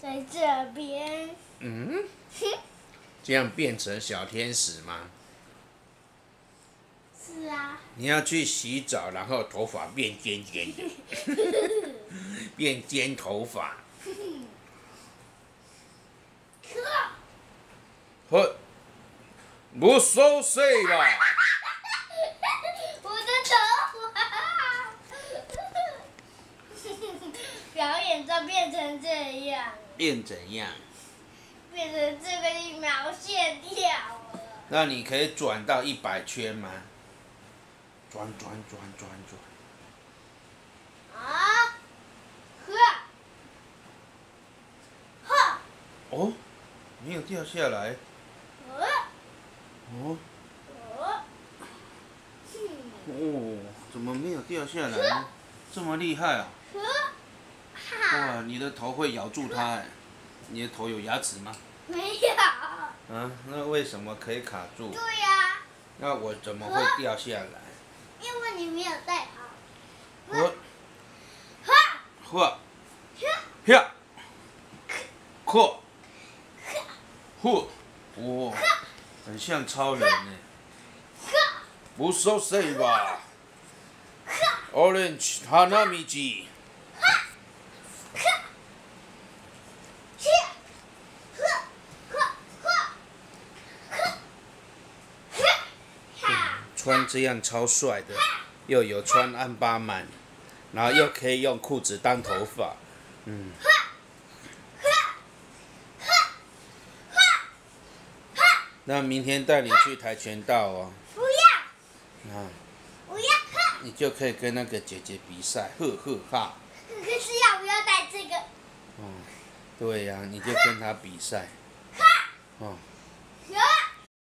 在这边。嗯，这样变成小天使吗？是啊。你要去洗澡，然后头发变尖尖的，变尖头发。呵，不收税吧？我的头发，表演就变成这样。变怎样？变成这个一毛线掉了。那你可以转到一百圈吗？转转转转转。啊！呵！呵！哦，没有掉下来。哦。哦。哦，怎么没有掉下来呢？这么厉害啊！哇，你的头会咬住它哎！你的头有牙齿吗？没有。啊，那为什么可以卡住？对呀。那我怎么会掉下来？因为你没有戴好。我。哈。呵。下。呵。呵。哇。很像超人呢。不收税吧。Orange Hanami 穿这样超帅的，又有穿安巴满，然后又可以用裤子当头发，嗯。那明天带你去跆拳道哦。不要。啊。不要。你就可以跟那个姐姐比赛，呵呵哈。可是要不要带这个？哦，对呀，你就跟她比赛。哦。